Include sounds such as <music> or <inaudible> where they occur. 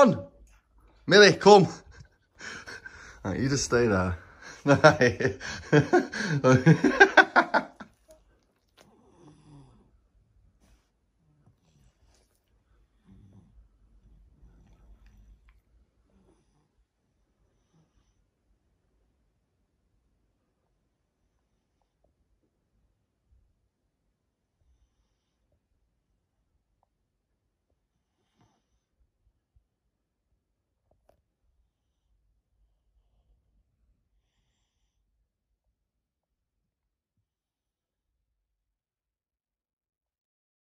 on. Millie, come. <laughs> Right, you just stay there. <laughs> <laughs>